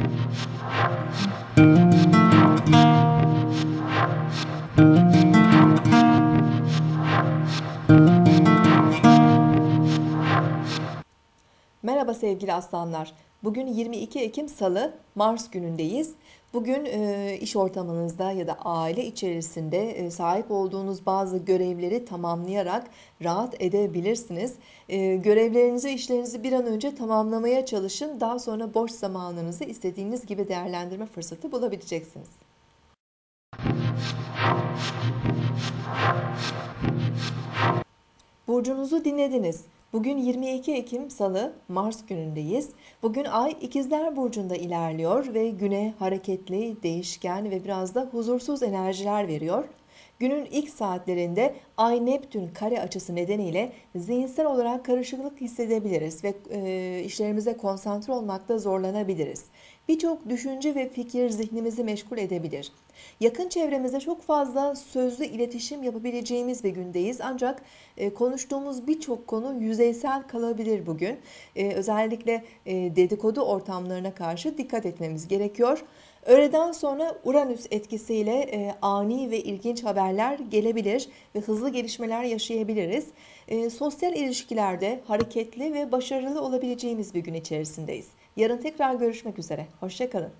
Thank you. Merhaba sevgili aslanlar. Bugün 22 Ekim Salı, Mars günündeyiz. Bugün e, iş ortamınızda ya da aile içerisinde e, sahip olduğunuz bazı görevleri tamamlayarak rahat edebilirsiniz. E, görevlerinizi, işlerinizi bir an önce tamamlamaya çalışın. Daha sonra boş zamanınızı istediğiniz gibi değerlendirme fırsatı bulabileceksiniz. Burcunuzu dinlediniz. Bugün 22 Ekim Salı, Mars günündeyiz. Bugün Ay İkizler Burcu'nda ilerliyor ve güne hareketli, değişken ve biraz da huzursuz enerjiler veriyor. Günün ilk saatlerinde Ay Neptün kare açısı nedeniyle zihinsel olarak karışıklık hissedebiliriz ve e, işlerimize konsantre olmakta zorlanabiliriz. Birçok düşünce ve fikir zihnimizi meşgul edebilir. Yakın çevremizde çok fazla sözlü iletişim yapabileceğimiz bir gündeyiz. Ancak e, konuştuğumuz birçok konu yüzeysel kalabilir bugün. E, özellikle e, dedikodu ortamlarına karşı dikkat etmemiz gerekiyor. Öğleden sonra Uranüs etkisiyle e, ani ve ilginç haberler gelebilir ve hızlı gelişmeler yaşayabiliriz. E, sosyal ilişkilerde hareketli ve başarılı olabileceğimiz bir gün içerisindeyiz. Yarın tekrar görüşmek üzere. Hoşçakalın.